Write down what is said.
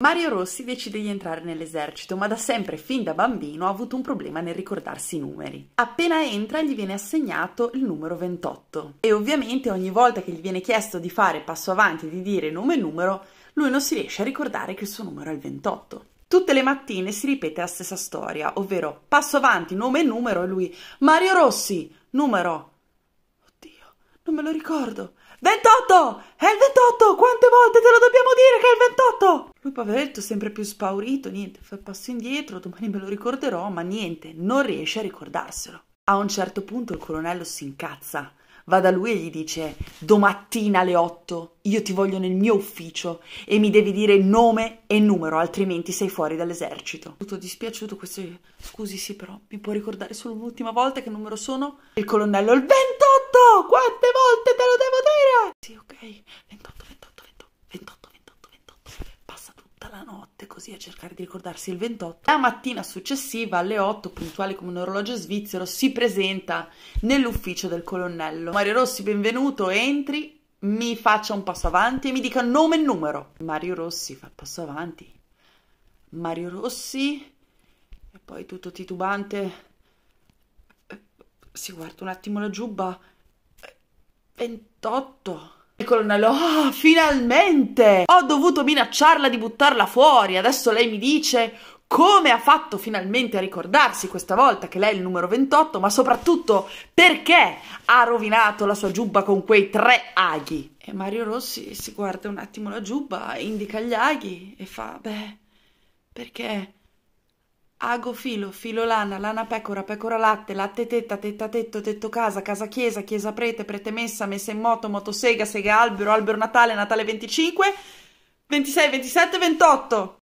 Mario Rossi decide di entrare nell'esercito, ma da sempre, fin da bambino, ha avuto un problema nel ricordarsi i numeri. Appena entra gli viene assegnato il numero 28 e ovviamente ogni volta che gli viene chiesto di fare passo avanti, di dire nome e numero, lui non si riesce a ricordare che il suo numero è il 28. Tutte le mattine si ripete la stessa storia, ovvero passo avanti, nome e numero e lui Mario Rossi, numero. Oddio, non me lo ricordo. 28! È il 28! Quante volte te lo dobbiamo dire che è il 28? Lui poveretto sempre più spaurito, niente, fa passo indietro, domani me lo ricorderò, ma niente, non riesce a ricordarselo. A un certo punto il colonnello si incazza va da lui e gli dice domattina alle 8 io ti voglio nel mio ufficio e mi devi dire nome e numero, altrimenti sei fuori dall'esercito. Tutto dispiaciuto, questo scusi sì però mi può ricordare solo un'ultima volta che numero sono? Il colonnello, il 28! Quante volte te lo devo dire? Sì, ok, 28, 28, 28, 28 la notte così a cercare di ricordarsi il 28. La mattina successiva alle 8, puntuale come un orologio svizzero, si presenta nell'ufficio del colonnello. Mario Rossi, benvenuto, entri, mi faccia un passo avanti e mi dica nome e numero. Mario Rossi fa passo avanti. Mario Rossi e poi tutto titubante si guarda un attimo la giubba 28 il colonnello, oh, finalmente! Ho dovuto minacciarla di buttarla fuori. Adesso lei mi dice come ha fatto finalmente a ricordarsi questa volta che lei è il numero 28, ma soprattutto perché ha rovinato la sua giubba con quei tre aghi. E Mario Rossi si guarda un attimo la giubba, indica gli aghi e fa, beh, perché Ago filo, filo lana, lana pecora, pecora latte, latte tetta, tetta tetto, tetto casa, casa chiesa, chiesa prete, prete messa, messa in moto, motosega, sega albero, albero natale, natale 25, 26, 27, 28.